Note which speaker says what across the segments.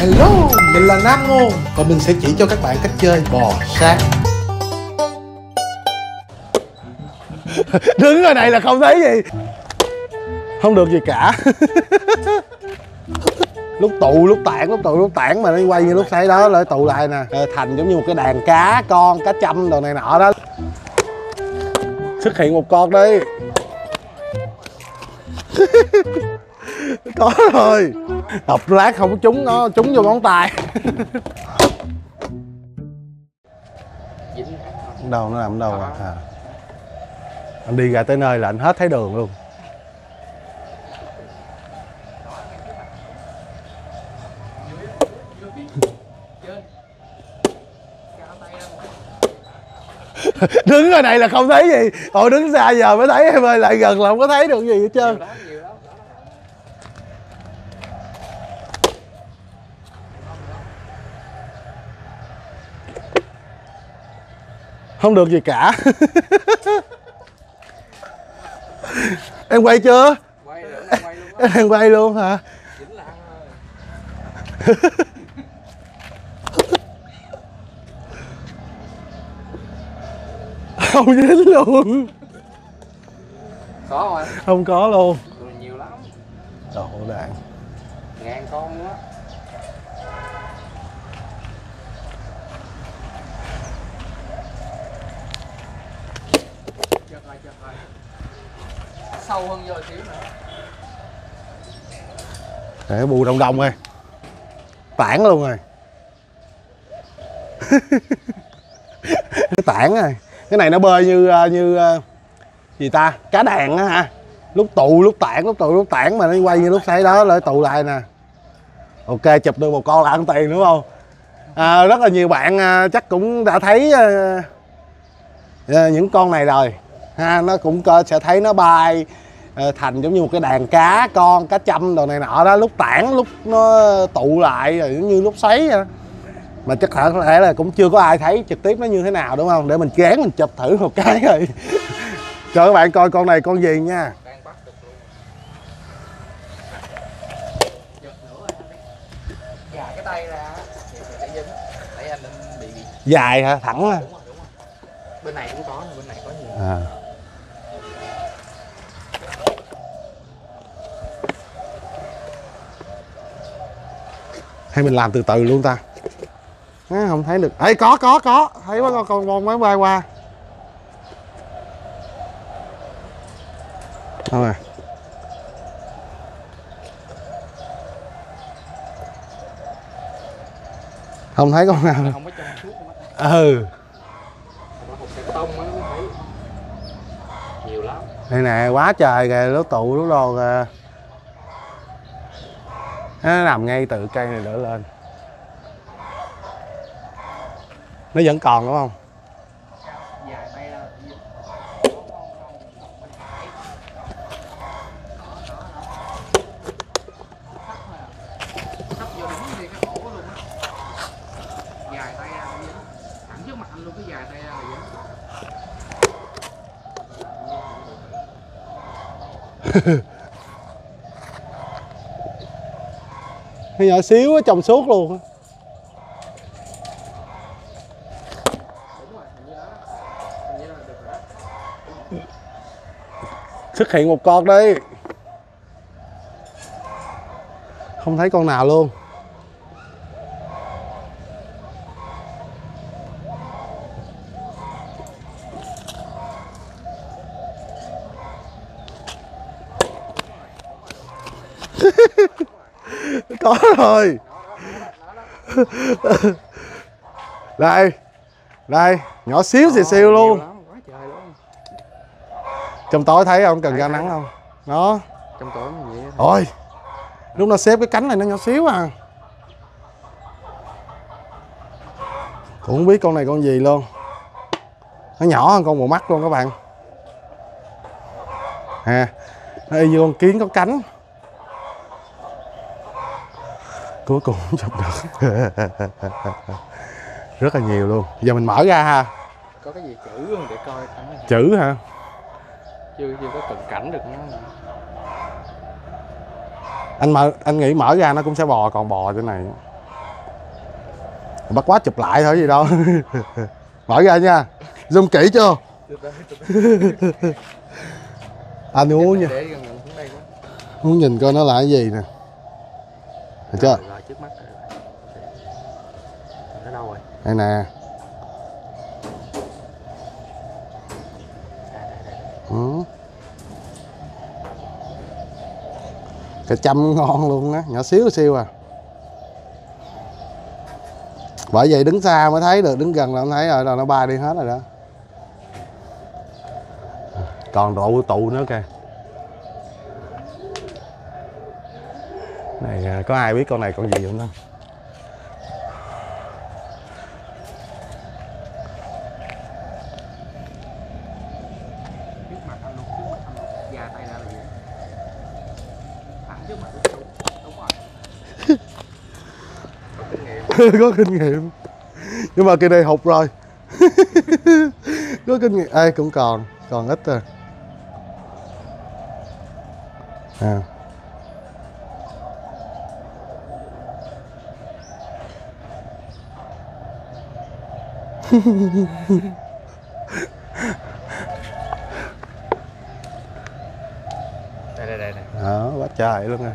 Speaker 1: Hello, mình là Nam Ngôn và mình sẽ chỉ cho các bạn cách chơi bò sát.
Speaker 2: đứng ở đây là không thấy gì. Không được gì cả. Lúc tụ lúc tản lúc tụ lúc tản mà nó quay như lúc thấy đó lại tụ lại nè. Ờ, Thành giống như một cái đàn cá con cá châm đồ này nọ đó. Xuất hiện một con đi. Có rồi đập lát không có trúng nó trúng vô ngón tay. Đâu nó nằm đâu à. à. Anh đi ra tới nơi là anh hết thấy đường luôn. Đứng ở đây là không thấy gì. Hồi đứng xa giờ mới thấy em ơi lại gần là không có thấy được gì hết trơn không được gì cả. Em quay chưa?
Speaker 3: Quay rồi quay luôn
Speaker 2: em đang quay luôn hả? Không dính luôn.
Speaker 3: Có không anh?
Speaker 2: Không có luôn.
Speaker 3: Rồi nhiều lắm.
Speaker 2: Đồ đạn
Speaker 3: ngàn con luôn á Chật rồi, chật rồi sâu hơn vô xíu nữa.
Speaker 2: Để bù đồng đồng rồi tản luôn rồi. Cái tản rồi cái này nó bơi như ờ, như ờ, gì ta? Cá đàn á hả? Lúc tụ lúc tản lúc tụ lúc tản mà nó quay như lúc thấy đó lại tụ lại nè. Ok chụp được một con là ăn tiền đúng không? À, rất là nhiều bạn ờ, chắc cũng đã thấy những con này rồi ha nó cũng có, sẽ thấy nó bay à, thành giống như một cái đàn cá con cá châm đồ này nọ đó lúc tản lúc nó tụ lại rồi giống như lúc sấy vậy đó. mà chắc có thể là cũng chưa có ai thấy trực tiếp nó như thế nào đúng không? Để mình gán mình chụp thử một cái rồi. Cho các bạn coi con này con gì nha.
Speaker 3: Dài
Speaker 2: hả? Thẳng hả?
Speaker 3: Bên này cũng có bên này có nhiều.
Speaker 2: À. hay mình làm từ từ luôn ta. À, không thấy được. Ấy có có có. Thấy mấy con con con máy bay qua. Đâu rồi không thấy con nào.
Speaker 3: Không có
Speaker 2: ừ.
Speaker 3: Mới
Speaker 2: đây nè quá trời kìa lúa tụ lúa đồ kìa nó nằm ngay từ cây này đỡ lên. Nó vẫn còn đúng không?
Speaker 3: dài tay ra sắp vô đúng thì cái ổ luôn á dài tay ra là dính thẳng trước mặt anh luôn cái dài tay ra là dính
Speaker 2: nó nhỏ xíu á trồng suốt luôn á. xuất hiện một con đi không thấy con nào luôn có rồi đây đây nhỏ xíu luôn.
Speaker 3: lắm, quá trời luôn.
Speaker 2: Trong tối thấy không cần ra nắng không? Đó.
Speaker 3: Trong tối vậy
Speaker 2: Ôi Lúc nó xếp cái cánh này nó nhỏ xíu à. Cũng không biết con này con gì luôn. Nó nhỏ hơn con bò mắt luôn các bạn. À Nó y như con kiến có cánh Cuối cùng cũng chụp được. Rất là nhiều luôn. Giờ mình mở ra ha.
Speaker 3: Có cái gì chữ không để coi
Speaker 2: Chữ hả?
Speaker 3: Chưa chưa có cận cảnh được nó.
Speaker 2: Anh mở anh nghĩ mở ra nó cũng sẽ bò còn bò trên này. Bắt quá chụp lại thôi gì đâu. Mở ra nha. Zoom kỹ chưa? Anh muốn nha muốn nhìn coi nó là cái gì nè. Được chưa
Speaker 3: trước mắt rồi ở đâu rồi?
Speaker 2: Đây nè. Ừ. cái chăm ngon luôn á, nhỏ xíu xíu à. Bởi vậy đứng xa mới thấy được, đứng gần là không thấy rồi là nó bay đi hết rồi đó. Còn độ tụ nữa kìa. Này à, có ai biết con này con gì không
Speaker 3: rồi có kinh nghiệm.
Speaker 2: Nhưng mà kia đây hụt rồi. Có kinh nghiệm. Ai cũng còn còn ít rồi à.
Speaker 3: Đây đây đây đây.
Speaker 2: Đó, quá trời luôn à.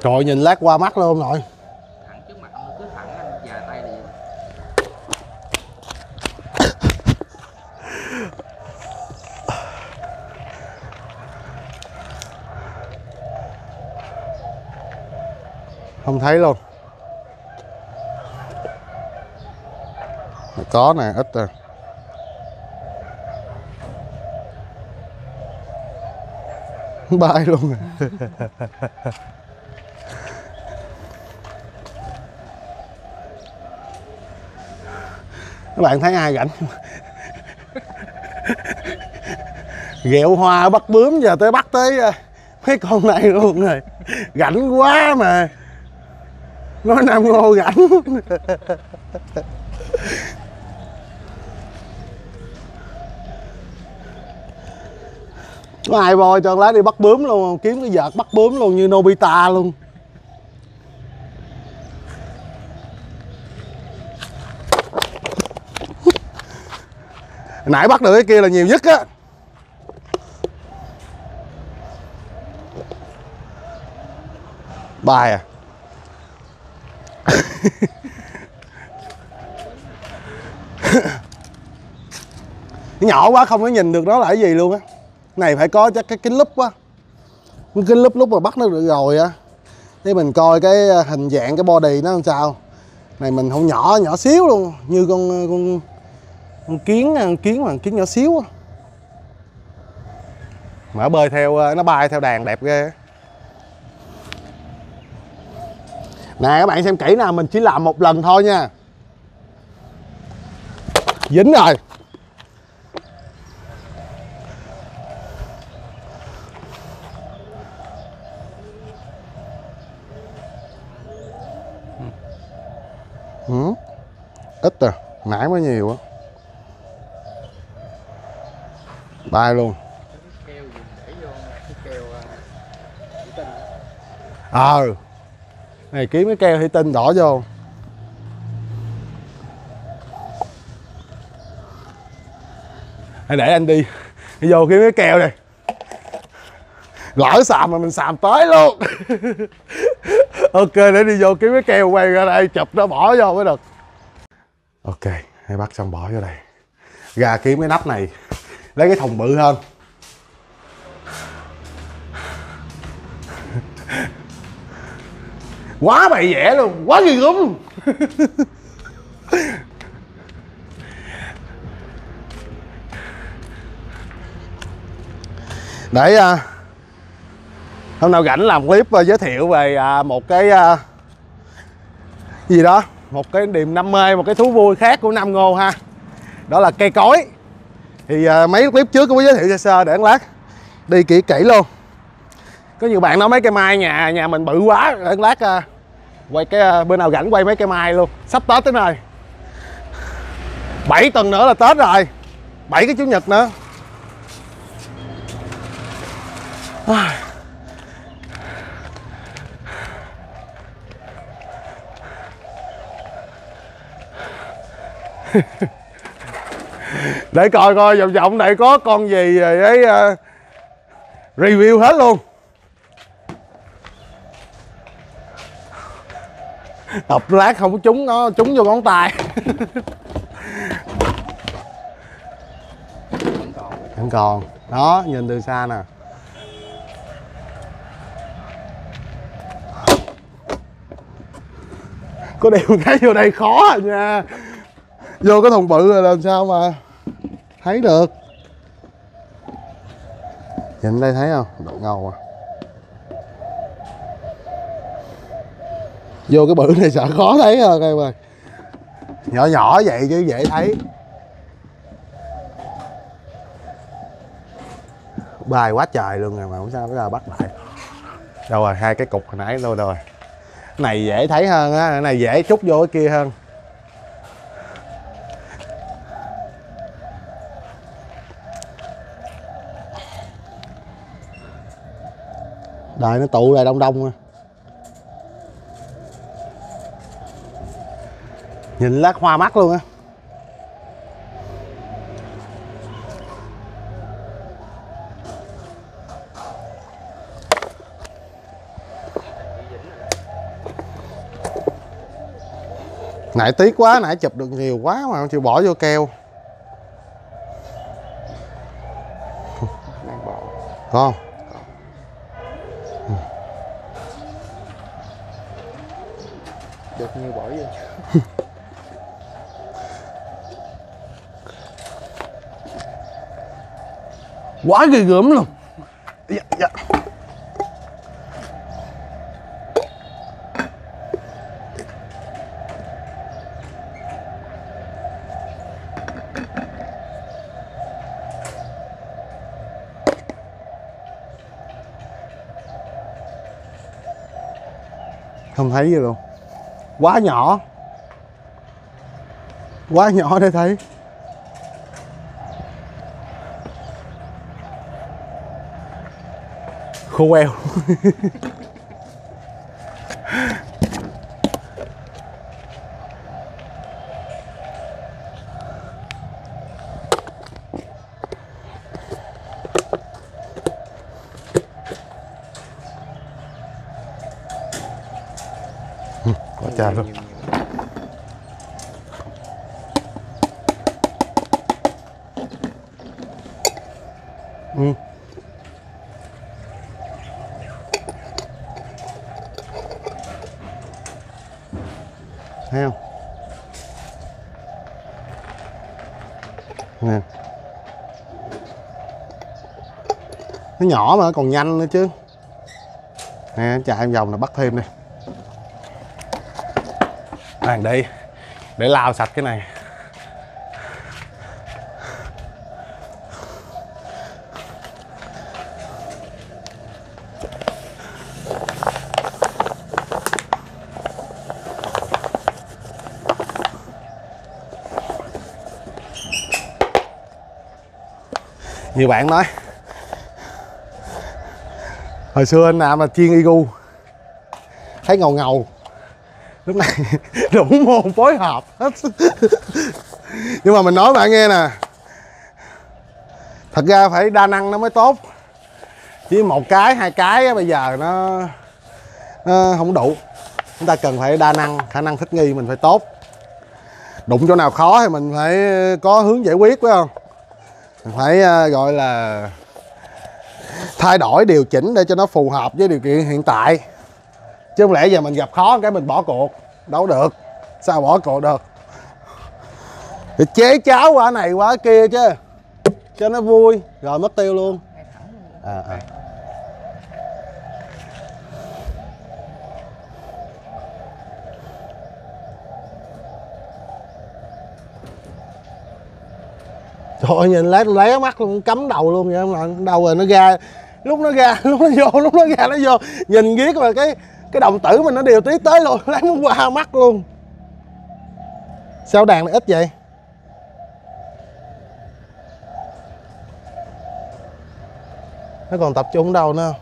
Speaker 2: Trời nhìn lát qua mắt luôn rồi
Speaker 3: thẳng trước mặt anh luôn cứ thẳng anh già tay là gì
Speaker 2: không thấy luôn Có nè, ít rồi Bay luôn rồi. Các bạn thấy ai rảnh? Ghẹo hoa bắt bướm giờ tới bắt tới à, mấy con này luôn rồi Rảnh quá mà Nói Nam Ngô rảnh Có ai voi cho lá đi bắt bướm luôn? Kiếm cái vợt bắt bướm luôn như Nobita luôn. Nãy bắt được cái kia là nhiều nhất á. Bài à? nhỏ quá, không có nhìn được nó là cái gì luôn á. Này phải có chắc cái kính lúp á. Cái kính lúp lúc mà bắt nó được rồi á. Để mình coi cái à, hình dạng cái body nó làm sao. Này mình không nhỏ nhỏ xíu luôn. Như con à, con con kiến à, con kiến mà, con kiến nhỏ xíu á. Mà bơi theo nó bay theo đàn đẹp ghê á nè các bạn xem kỹ nè mình chỉ làm một lần thôi nha. Dính rồi. Ừ. ít à nãy mới nhiều á. Bay luôn.
Speaker 3: À,
Speaker 2: ờ này, kiếm cái keo thủy tinh đỏ vô. Hãy để anh đi. Đi vô kiếm cái keo này. Lỡ xàm mà mình xàm tới luôn. Ok, để đi vô kiếm cái keo quay ra đây, chụp nó bỏ vô mới được. Ok, hãy bắt xong bỏ vô đây. Ra kiếm cái nắp này. Lấy cái thùng bự hơn. Quá bậy vẽ luôn quá ghê gớm luôn. Để à, hôm nào rảnh làm clip à, giới thiệu về à, một cái à, gì đó một cái niềm đam mê một cái thú vui khác của Nam Ngô ha. Đó là cây cối. Thì à, mấy clip trước cũng có giới thiệu sơ sơ để ăn lát đi kỹ kỹ luôn. Có nhiều bạn nói mấy cây mai nhà nhà mình bự quá để lát à, quay cái à, bên nào rảnh quay mấy cái mai luôn. Sắp tết tới rồi 7 tuần nữa là tết rồi. 7 cái chủ nhật nữa. Để coi coi vòng vòng này có con gì để uh, à, review hết luôn. tập lát không có trúng nó, trúng vô ngón tay.
Speaker 3: Vẫn còn.
Speaker 2: Đó, nhìn từ xa nè. Có điều cái vô đây khó à nha. Vô cái thùng bự rồi làm sao mà thấy được? Nhìn đây thấy không? Độ ngầu à. Vô cái bự này sợ khó thấy hơn các em ơi nhỏ nhỏ vậy chứ dễ thấy. Bài quá trời luôn rồi mà không sao bây giờ bắt lại. Đâu rồi, hai cái cục hồi nãy đâu rồi. Cái này dễ thấy hơn á, cái này dễ trút vô cái kia hơn. Đợi nó tụ lại đông đông à. Nhìn lát hoa mắt luôn á. Nãy tiếc quá nãy chụp được nhiều quá mà không chịu bỏ vô keo.
Speaker 3: Đang bỏ
Speaker 2: có không
Speaker 3: được nhiều bỏ vô
Speaker 2: quá ghê gớm luôn. Dạ, dạ. không thấy gì luôn. Quá nhỏ. Quá nhỏ để thấy. Khô eo nó nhỏ mà, còn nhanh nữa chứ. Nè chạy em vòng là bắt thêm đi. Bàn đi. Để lao sạch cái này. Nhiều bạn nói hồi xưa anh nào mà chiên igu. Thấy ngầu ngầu. Lúc này đủ môn phối hợp hết. Nhưng mà mình nói bạn nghe nè. Thật ra phải đa năng nó mới tốt. Chỉ một cái hai cái bây giờ nó, nó không đủ. Chúng ta cần phải đa năng khả năng thích nghi mình phải tốt. Đụng chỗ nào khó thì mình phải có hướng giải quyết phải không? Mình phải ờ, gọi là thay đổi điều chỉnh để cho nó phù hợp với điều kiện hiện tại. Chứ không lẽ giờ mình gặp khó cái mình bỏ cuộc. Đâu được. Sao bỏ cuộc được? Thì chế cháo quả này quá kia chứ. Cho nó vui. Rồi mất tiêu luôn. À, à. Trời ơi, nhìn lé lé mắt luôn cắm đầu luôn vậy mà. Đâu rồi nó ra lúc nó ra, lúc nó vô, lúc nó ra nó vô. Nhìn ghét mà cái cái đồng tử mình nó đều tí tới luôn lấy muốn qua mắt luôn. Sao đàn này ít vậy? Nó còn tập trung đâu nữa?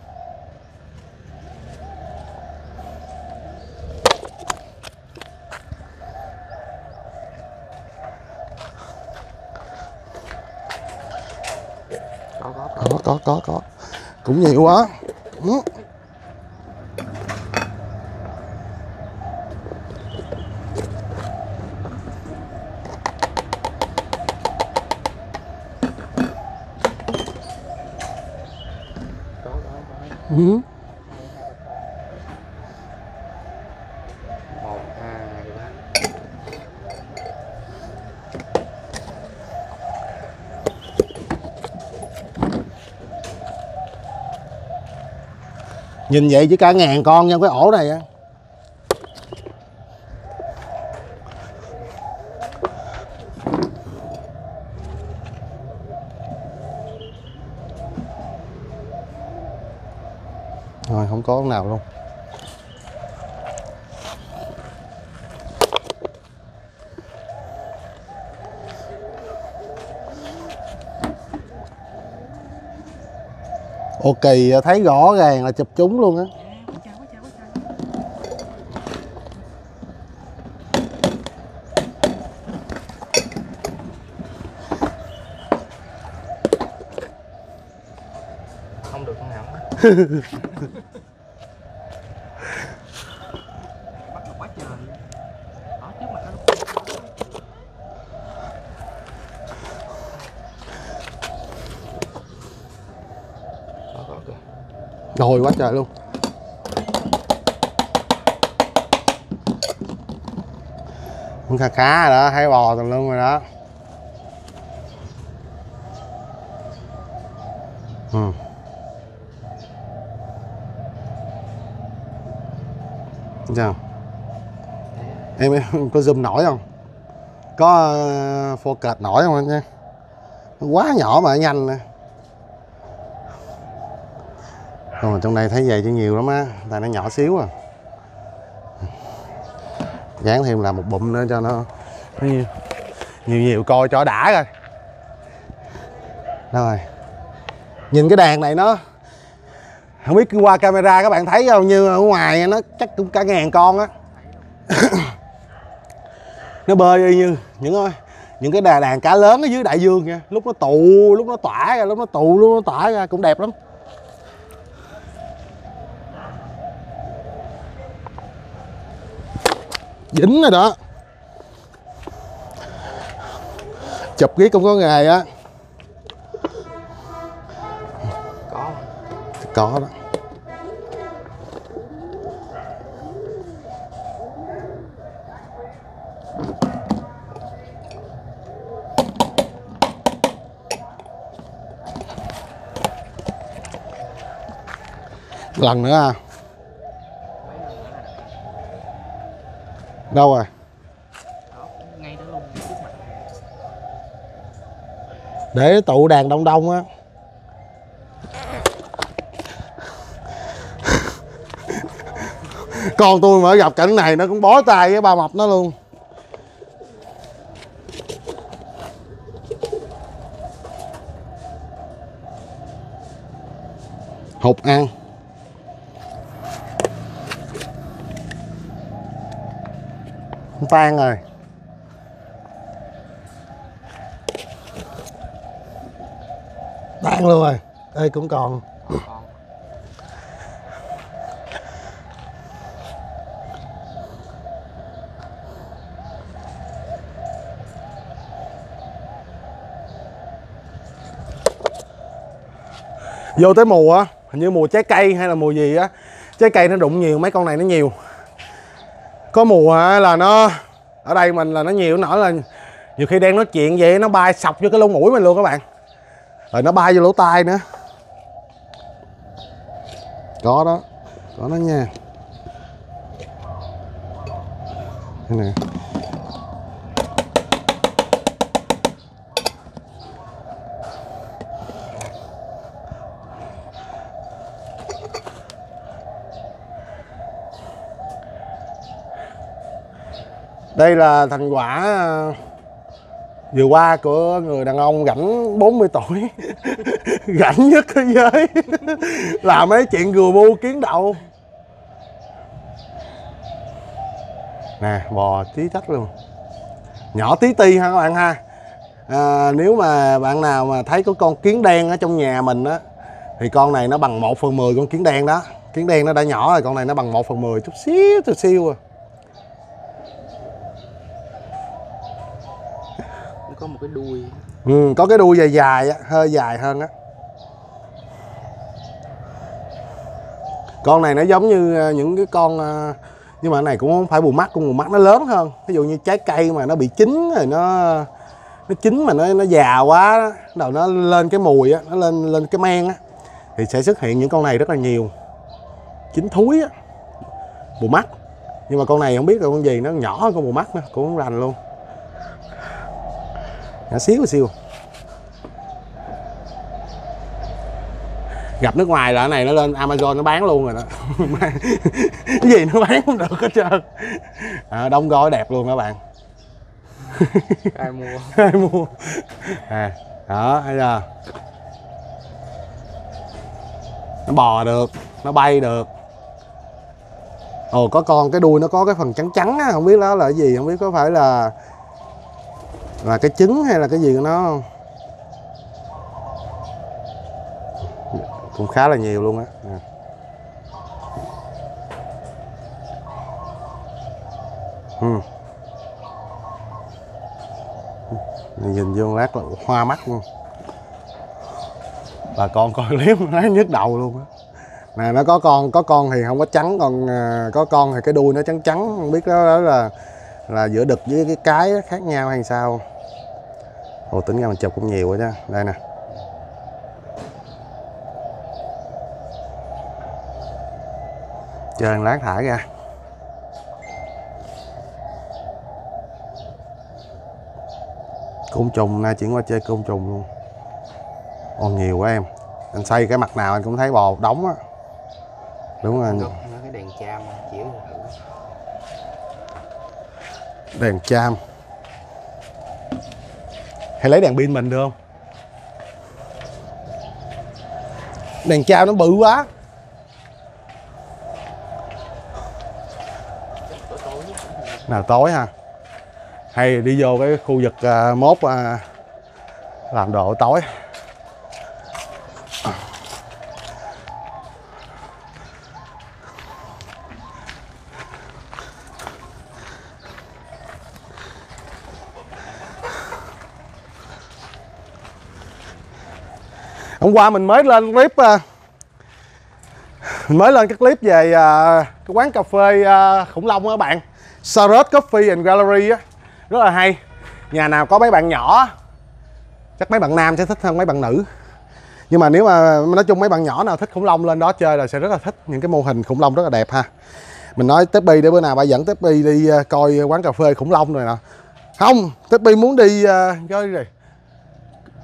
Speaker 2: Có có có có có cũng nhiều quá ừ.
Speaker 3: có có có
Speaker 2: Ừ.
Speaker 3: một hai ba
Speaker 2: nhìn vậy chỉ cả ngàn con trong cái ổ này á rồi không có con nào luôn Ô kỳ thấy rõ ràng là chụp chúng luôn á.
Speaker 3: Không được con nào hết bắt được quá trời đó trước mặt nó có có kìa
Speaker 2: rồi quá trời luôn Con khá khá rồi đó, thấy bò tùm lum rồi đó ừ. Sao? Em, em có zoom nổi không? Có ờ, uh, focus nổi không anh nha? Quá nhỏ mà nhanh nè còn trong đây thấy vậy chứ nhiều lắm á tại nó nhỏ xíu à. Dán thêm là một bụm nữa cho nó nó nhiều. Nhiều, nhiều coi cho đã rồi, rồi. Nhìn cái đàn này nó không biết qua camera các bạn thấy không như ở ngoài nó chắc cũng cả ngàn con á. Nó bơi y như những những cái đàn đàn cá lớn ở dưới đại dương nha. Lúc nó tụ lúc nó tỏa ra lúc nó tụ lúc nó tỏa ra cũng đẹp lắm. Dính rồi đó. Chụp riết không có nghề á.
Speaker 3: Có.
Speaker 2: Có đó. Lần nữa à đâu rồi? Để tụ đàn đông đông á. Con tôi mà gặp cảnh này nó cũng bó tay với ba mập nó luôn. Hụt ăn tan rồi. Tan luôn rồi. Đây cũng còn. Vô tới mùa á, hình như mùa trái cây hay là mùa gì á, trái cây nó đụng nhiều, mấy con này nó nhiều có mùa là nó ở đây mình là nó nhiều nữa là nhiều khi đang nói chuyện vậy, nó bay sọc vô cái lỗ mũi mình luôn các bạn. Rồi nó bay vô lỗ tai nữa. Có đó, có nó nha. Cái này. Đây là thành quả ờ, vừa qua của người đàn ông rảnh 40 tuổi. Rảnh nhất thế giới. Làm mấy chuyện gùa bu kiến đậu. Nè bò tí tách luôn. Nhỏ tí ti ha các bạn ha? À, nếu mà bạn nào mà thấy có con kiến đen ở trong nhà mình á thì con này nó bằng 1 phần 10 con kiến đen đó. Kiến đen nó đã nhỏ rồi con này nó bằng 1 phần 10 chút xíu chút xíu à.
Speaker 3: nó có một cái đuôi.
Speaker 2: Ừ, có cái đuôi dài dài á hơi dài hơn á. Con này nó giống như ờ, những cái con ờ, nhưng mà cái này cũng không phải bù mắt con bù mắt nó lớn hơn. Ví dụ như trái cây mà nó bị chín rồi nó nó chín mà nó nó già quá đầu nó lên cái mùi á nó lên lên cái men á thì sẽ xuất hiện những con này rất là nhiều. Chín thúi á bù mắt. Nhưng mà con này không biết là con gì nó nhỏ hơn con bù mắt nữa cũng không rành luôn nhỏ xíu xíu. Gặp nước ngoài là cái này nó lên Amazon nó bán luôn rồi đó. Cái gì nó bán không được hết trơn. À, đông gói đẹp luôn các bạn.
Speaker 3: Ai mua?
Speaker 2: Ai mua? À, đó thấy chưa? Nó bò được nó bay được. Ồ có con cái đuôi nó có cái phần trắng trắng á không biết đó là cái gì không biết có phải là là cái trứng hay là cái gì của nó không? Cũng khá là nhiều luôn á. À. ừ. nhìn vô lát là hoa mắt luôn. Bà con coi clip nó nhức đầu luôn á. Nè nó có con có con thì không có trắng còn à, có con thì cái đuôi nó trắng trắng. Không biết đó, đó là là giữa đực với cái cái khác nhau hay sao? Ồ tính ra mình chụp cũng nhiều quá chứ. Đây nè. Chờ lát thả ra. Côn trùng nay chuyển qua chơi côn trùng luôn. Ồ nhiều quá em. Anh xây cái mặt nào anh cũng thấy bò đống á. Đúng rồi.
Speaker 3: Cái đèn cham
Speaker 2: đèn cham hay lấy đèn pin mình được không? Đèn trao nó bự quá. Nào tối ha. Hay đi vô cái khu vực à, mốt à, làm đồ tối. Hôm qua mình mới lên clip à, mình mới lên cái clip về à, cái quán cà phê à, khủng long các bạn. Saros Coffee and Gallery á rất là hay. Nhà nào có mấy bạn nhỏ chắc mấy bạn nam sẽ thích hơn mấy bạn nữ. Nhưng mà nếu mà nói chung mấy bạn nhỏ nào thích khủng long lên đó chơi là sẽ rất là thích những cái mô hình khủng long rất là đẹp ha. Mình nói Teppy để bữa nào bà dẫn Teppy đi coi quán cà phê khủng long rồi nè. Không Teppy muốn đi à, coi rồi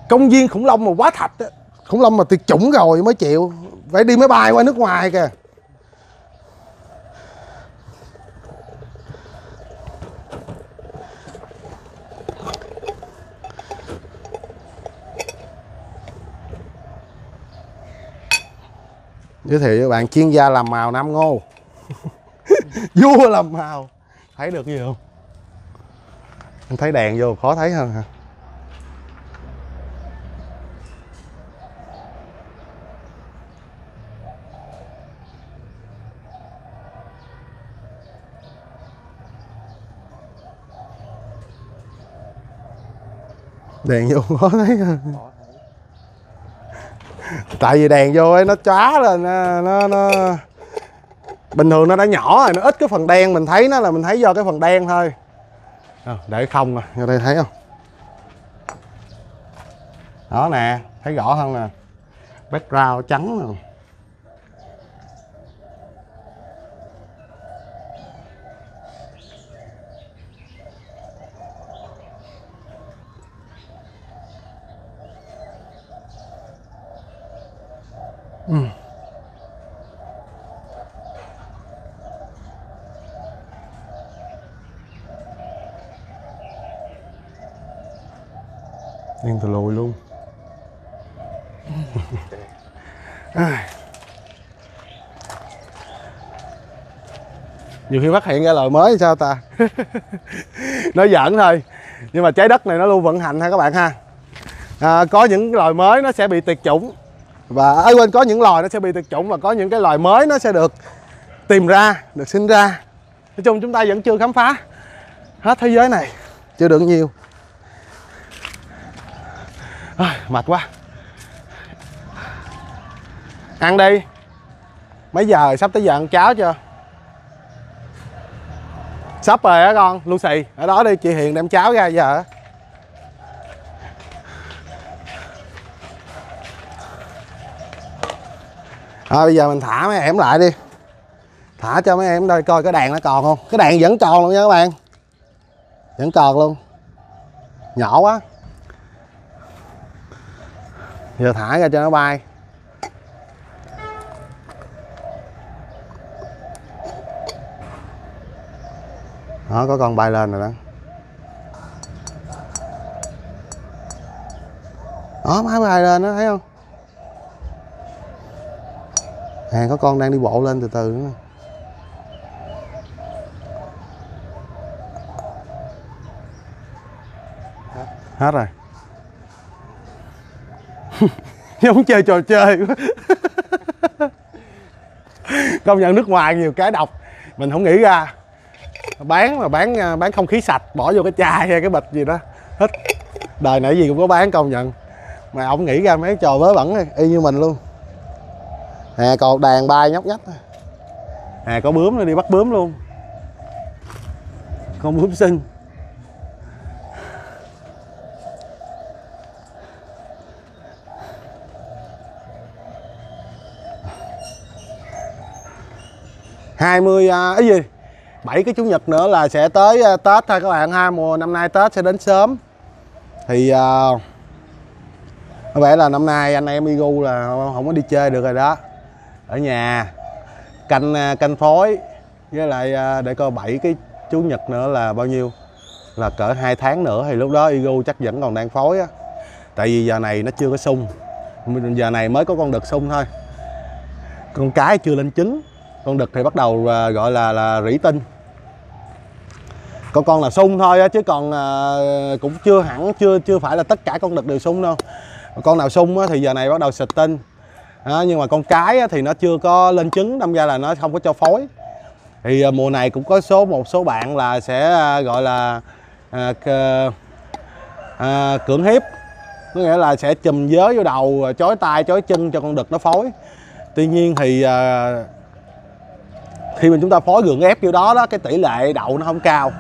Speaker 2: công viên khủng long mà quá thạch á khủng long mà tuyệt chủng rồi mới chịu. Phải đi máy bay qua nước ngoài kìa. Giới thiệu với bạn chuyên gia làm màu Nam Ngô. Vua làm màu. Thấy được gì không? Anh thấy đèn vô, khó thấy hơn hả? Đèn vô khó
Speaker 3: thấy.
Speaker 2: Tại vì đèn vô ấy nó chóa lên nó, nó, nó bình thường nó đã nhỏ rồi nó ít cái phần đen mình thấy nó là mình thấy do cái phần đen thôi. À, để không rồi, vô đây thấy không? Đó nè thấy rõ hơn nè. Background trắng nè đen từ lùi luôn Ai nhiều khi phát hiện ra lời mới thì sao ta? Nói giỡn thôi. Nhưng mà trái đất này nó luôn vận hành ha các bạn ha. À, có những loài mới nó sẽ bị tuyệt chủng. Và ấy quên có những loài nó sẽ bị tuyệt chủng và có những cái loài mới nó sẽ được tìm ra được sinh ra. Nói chung chúng ta vẫn chưa khám phá hết thế giới này. Chưa được nhiều. À, mệt quá. Ăn đi. Mấy giờ sắp tới giờ ăn cháo chưa? Sắp rồi á con, Lucy. Ở đó đi, chị Hiền đem cháo ra giờ á. Thôi, bây giờ mình thả mấy em lại đi. Thả cho mấy em đây coi cái đàn nó còn không? Cái đàn vẫn còn luôn nha các bạn. Vẫn còn luôn. Nhỏ quá. Giờ thả ra cho nó bay. Đó có con bay lên rồi đó. Đó máy bay lên đó, thấy không? À có con đang đi bộ lên từ từ nữa Hết rồi. Giống chơi trò chơi. Công nhận nước ngoài nhiều cái độc Mình không nghĩ ra. Bán mà bán à, bán không khí sạch Bỏ vô cái chai hay cái bịch gì đó Hết. Đời nãy gì cũng có bán công nhận. Mà ông nghĩ ra mấy trò vớ vẩn này, y như mình luôn. Nè còn đàn bay nhóc nhách Nè có bướm nữa đi bắt bướm luôn. Con bướm xinh hai mươi à, ấy cái gì? Bảy cái chủ nhật nữa là sẽ tới ờ, tết thôi các bạn ha. Mùa năm nay tết sẽ đến sớm. Thì uh, có vẻ là năm nay anh em Igu là không có đi chơi được rồi đó. Ở nhà canh ờ, canh phối với lại à, để coi bảy cái chủ nhật nữa là bao nhiêu. Là cỡ hai tháng nữa thì lúc đó Igu chắc vẫn còn đang phối á. Tại vì giờ này nó chưa có sung. Giờ này mới có con đực sung thôi. Con cái chưa lên trứng con đực thì bắt đầu à, gọi là là rỉ tinh. Có con là sung thôi á chứ còn à, cũng chưa hẳn chưa chưa phải là tất cả con đực đều sung đâu. Con nào sung á, thì giờ này bắt đầu xịt tinh. À, nhưng mà con cái á, thì nó chưa có lên trứng đâm ra là nó không có cho phối. Thì à, mùa này cũng có số một số bạn là sẽ à, gọi là à, c- à, cưỡng hiếp. Có nghĩa là sẽ chùm giới vô đầu chói tay chói chân cho con đực nó phối. Tuy nhiên thì à, khi mà chúng ta phối gượng ép kiểu đó đó cái tỷ lệ đậu nó không cao.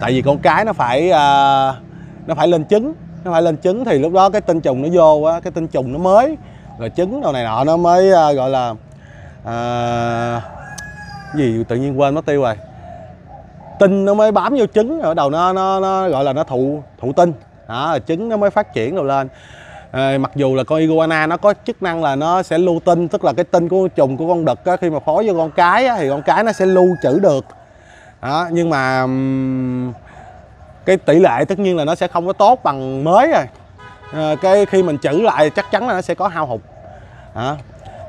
Speaker 2: Tại vì con cái nó phải uh, nó phải lên trứng nó phải lên trứng thì lúc đó cái tinh trùng nó vô á cái tinh trùng nó mới. Rồi trứng đồ này nọ nó mới uh, gọi là uh, gì tự nhiên quên mất tiêu rồi. Tinh nó mới bám vô trứng rồi bắt đầu nó nó, nó gọi là nó thụ thụ tinh. Đó trứng nó mới phát triển rồi lên à, mặc dù là con iguana nó có chức năng là nó sẽ lưu tinh tức là cái tinh của trùng của con đực á, khi mà phối vô con cái á, thì con cái nó sẽ lưu trữ được. Đó nhưng mà cái tỷ lệ tất nhiên là nó sẽ không có tốt bằng mới rồi. À, cái khi mình trữ lại chắc chắn là nó sẽ có hao hụt. Đó.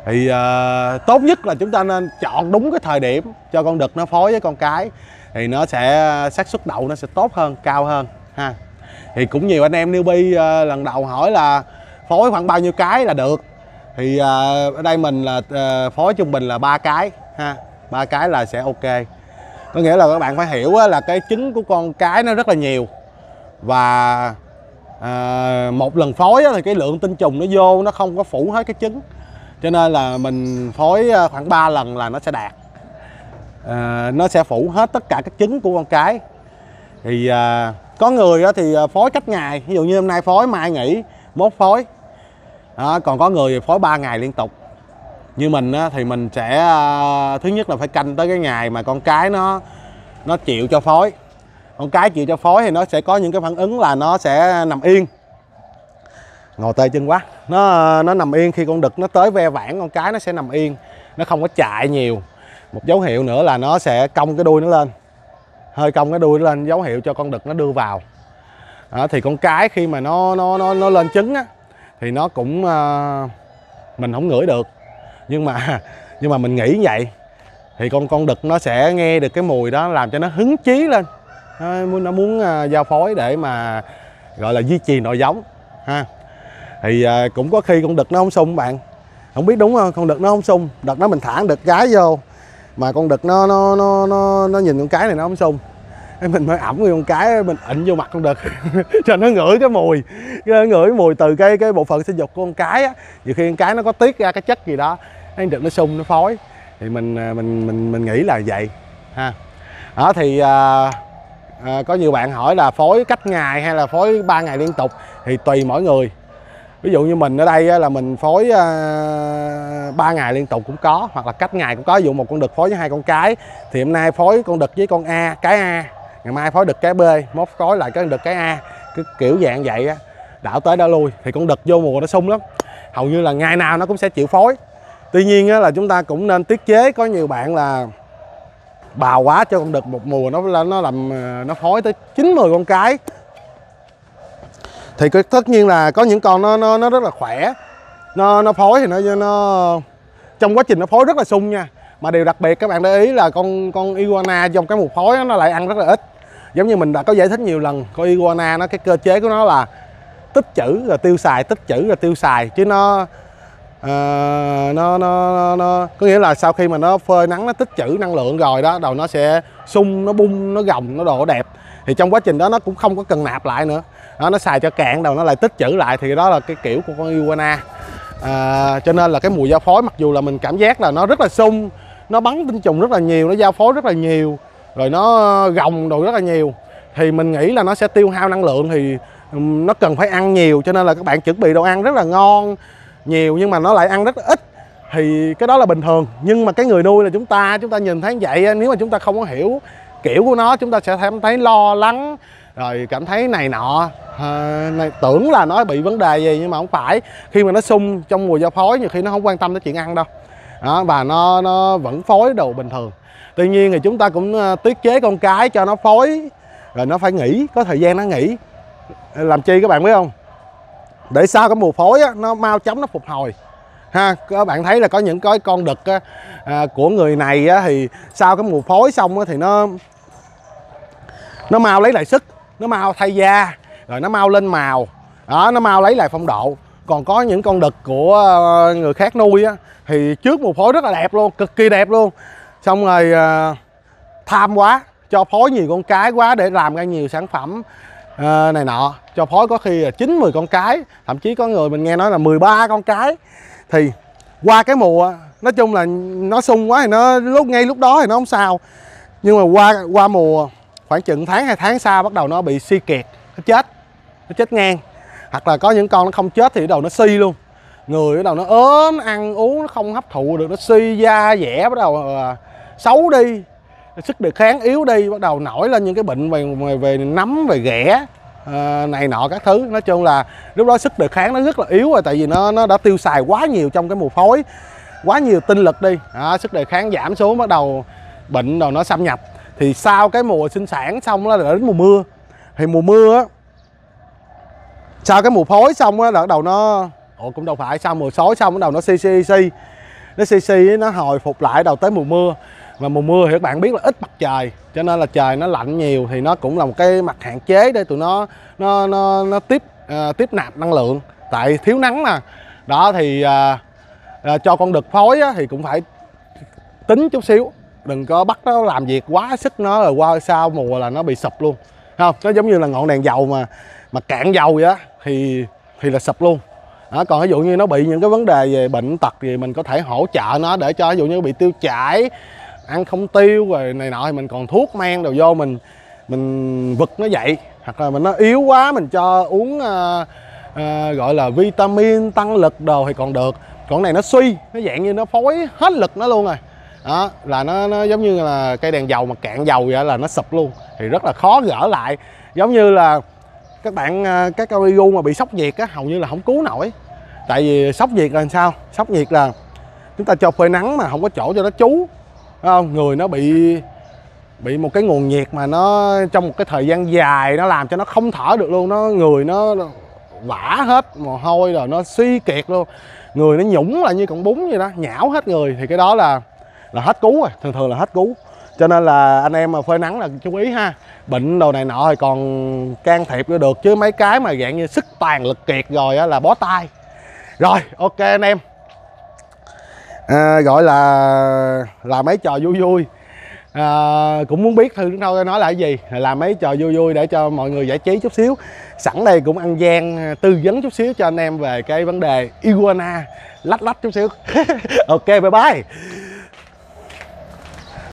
Speaker 2: thì à, tốt nhất là chúng ta nên chọn đúng cái thời điểm cho con đực nó phối với con cái thì nó sẽ xác suất đậu nó sẽ tốt hơn cao hơn ha thì cũng nhiều anh em newbie ờ, lần đầu hỏi là phối khoảng bao nhiêu cái là được. Thì ờ, ở đây mình là ờ, phối trung bình là ba cái ha. Ba cái là sẽ ok. Có nghĩa là các bạn phải hiểu là cái trứng của con cái nó rất là nhiều. Và à, một lần phối thì cái lượng tinh trùng nó vô nó không có phủ hết cái trứng. Cho nên là mình phối khoảng 3 lần là nó sẽ đạt. À, nó sẽ phủ hết tất cả các trứng của con cái. Thì à, có người thì à, phối cách ngày ví dụ như hôm nay phối mai nghỉ mốt phối. Đó, còn có người thì phối 3 ngày liên tục. Như mình á, thì mình sẽ à, thứ nhất là phải canh tới cái ngày mà con cái nó nó chịu cho phối. Con cái chịu cho phối thì nó sẽ có những cái phản ứng là nó sẽ nằm yên. Ngồi tê chân quá. Nó nó nằm yên khi con đực nó tới ve vãn con cái nó sẽ nằm yên. Nó không có chạy nhiều. Một dấu hiệu nữa là nó sẽ cong cái đuôi nó lên hơi cong cái đuôi lên dấu hiệu cho con đực nó đưa vào. Đó, thì con cái khi mà nó nó nó nó lên trứng á thì nó cũng uh, mình không ngửi được. Nhưng mà nhưng mà mình nghĩ như vậy thì con con đực nó sẽ nghe được cái mùi đó làm cho nó hứng chí lên. Nó muốn nó muốn uh, giao phối để mà gọi là duy trì nội giống ha. Thì uh, cũng có khi con đực nó không sung bạn. Không biết đúng không? Con đực nó không sung. Đợt nó mình thả đực cái vô mà con đực nó nó nó nó, nó nhìn con cái này nó không sung mình mới ẩm người con cái mình ịnh vô mặt không được cho nó ngửi cái mùi nó ngửi mùi từ cái cái bộ phận sinh dục của con cái á. Nhiều khi con cái nó có tiết ra cái chất gì đó nó đực nó sung nó phối. Thì mình à, mình mình mình nghĩ là vậy ha. Đó thì à, à, có nhiều bạn hỏi là phối cách ngày hay là phối 3 ngày liên tục thì tùy mỗi người. Ví dụ như mình ở đây á, là mình phối à, 3 ngày liên tục cũng có hoặc là cách ngày cũng có. Ví dụ một con đực phối với hai con cái thì hôm nay phối con đực với con A cái A ngày mai phối đực cái B mốt phối lại cái đực cái A. Cứ kiểu dạng vậy á. Đảo tới đã lui thì con đực vô mùa nó sung lắm. Hầu như là ngày nào nó cũng sẽ chịu phối. Tuy nhiên á, là chúng ta cũng nên tiết chế. Có nhiều bạn là bào quá cho con đực một mùa nó nó làm ờ, nó phối tới 90 con cái. Thì tất nhiên là có những con nó nó nó rất là khỏe. Nó nó phối thì nó nó trong quá trình nó phối rất là sung nha mà điều đặc biệt các bạn để ý là con con iguana trong cái mùa phối nó lại ăn rất là ít. Giống như mình đã có giải thích nhiều lần con iguana nó cái cơ chế của nó là tích trữ rồi tiêu xài tích trữ rồi tiêu xài. Chứ nó uh, nó, nó nó nó có nghĩa là sau khi mà nó phơi nắng nó tích trữ năng lượng rồi đó đầu nó sẽ sung nó bung nó gồng nó đồ đẹp. Thì trong quá trình đó nó cũng không có cần nạp lại nữa. Đó, nó xài cho cạn đầu nó lại tích trữ lại. Thì đó là cái kiểu của con iguana. À, cho nên là cái mùi giao phối mặc dù là mình cảm giác là nó rất là sung nó bắn tinh trùng rất là nhiều nó giao phối rất là nhiều rồi nó ờ, gồng đồ rất là nhiều. Thì mình nghĩ là nó sẽ tiêu hao năng lượng thì nó cần phải ăn nhiều cho nên là các bạn chuẩn bị đồ ăn rất là ngon nhiều nhưng mà nó lại ăn rất là ít. Thì cái đó là bình thường nhưng mà cái người nuôi là chúng ta chúng ta nhìn thấy vậy nếu mà chúng ta không có hiểu kiểu của nó chúng ta sẽ cảm thấy lo lắng rồi cảm thấy này nọ. À, này, tưởng là nó bị vấn đề gì nhưng mà không phải. Khi mà nó sung trong mùa giao phối nhiều khi nó không quan tâm tới chuyện ăn đâu đó, và nó nó vẫn phối đồ bình thường. Tuy nhiên thì chúng ta cũng ờ, tiết chế con cái cho nó phối rồi nó phải nghỉ có thời gian nó nghỉ. Làm chi các bạn biết không? Để sau cái mùa phối á, nó mau chóng nó phục hồi. Ha các bạn thấy là có những cái con đực á, à, của người này á, thì sau cái mùa phối xong á, thì nó nó mau lấy lại sức nó mau thay da rồi nó mau lên màu. Đó nó mau lấy lại phong độ còn có những con đực của ờ, người khác nuôi á, thì trước một phối rất là đẹp luôn, cực kỳ đẹp luôn. Xong rồi ờ, tham quá, cho phối nhiều con cái quá để làm ra nhiều sản phẩm ờ, này nọ. Cho phối có khi là 9 10 con cái, thậm chí có người mình nghe nói là 13 con cái. Thì qua cái mùa, nói chung là nó sung quá thì nó lúc, ngay lúc đó thì nó không sao. Nhưng mà qua qua mùa khoảng chừng tháng, hai tháng sau bắt đầu nó bị suy kiệt, nó chết nó chết ngang hoặc là có những con nó không chết thì đầu nó suy luôn. Người bắt đầu nó ốm ăn uống nó không hấp thụ được nó suy da dẻ bắt đầu à, xấu đi. Sức đề kháng yếu đi bắt đầu nổi lên những cái bệnh về về, về nấm về ghẻ à, này nọ các thứ. Nói chung là lúc đó sức đề kháng nó rất là yếu rồi tại vì nó nó đã tiêu xài quá nhiều trong cái mùa phối quá nhiều tinh lực đi. À, sức đề kháng giảm xuống bắt đầu bệnh rồi nó xâm nhập. Thì sau cái mùa sinh sản xong là đến mùa mưa. Thì mùa mưa á sau cái mùa phối xong á bắt đầu nó ủa cũng đâu phải sau mùa xối xong bắt đầu nó xi xi xi nó xi xi nó hồi phục lại đầu tới mùa mưa. Mà mùa mưa thì các bạn biết là ít mặt trời cho nên là trời nó lạnh nhiều thì nó cũng là một cái mặt hạn chế để tụi nó nó nó, nó tiếp uh, tiếp nạp năng lượng. Tại thiếu nắng mà, đó thì uh, uh, cho con đực phối á, thì cũng phải tính chút xíu. Đừng có bắt nó làm việc quá sức nó rồi qua sau mùa là nó bị sụp luôn. Không? Nó giống như là ngọn đèn dầu mà mà cạn dầu vậy á thì thì là sụp luôn. Đó, còn ví dụ như nó bị những cái vấn đề về bệnh tật gì mình có thể hỗ trợ nó để cho ví dụ như bị tiêu chảy ăn không tiêu rồi này nọ thì mình còn thuốc men đồ vô mình mình vực nó dậy. Hoặc là mình nó yếu quá mình cho uống à, à, gọi là vitamin tăng lực đồ thì còn được. Còn này nó suy nó dạng như nó phối hết lực nó luôn rồi. Đó là nó, nó giống như là cây đèn dầu mà cạn dầu vậy là nó sụp luôn. Thì rất là khó gỡ lại. Giống như là các bạn à, các con mà bị sốc nhiệt á, hầu như là không cứu nổi. Tại vì sốc nhiệt là sao? Sốc nhiệt là chúng ta cho phơi nắng mà không có chỗ cho nó trú. Không? Người nó bị bị một cái nguồn nhiệt mà nó trong một cái thời gian dài nó làm cho nó không thở được luôn. Nó, người nó vã hết mồ hôi rồi nó suy kiệt luôn. Người nó nhũng là như con bún vậy đó, nhão hết người. Thì cái đó là là hết cứu rồi, thường thường là hết cứu cho nên là anh em mà phơi nắng là chú ý ha. Bệnh đồ này nọ thì còn can thiệp được chứ mấy cái mà dạng như sức tàn lực kiệt rồi á là bó tay. Rồi ok anh em. À, gọi là là mấy trò vui vui. À, cũng muốn biết thư đâu nói là cái gì? Là mấy trò vui vui để cho mọi người giải trí chút xíu. Sẵn đây cũng ăn gian tư vấn chút xíu cho anh em về cái vấn đề iguana. Lách lách chút xíu. Ok bye bye.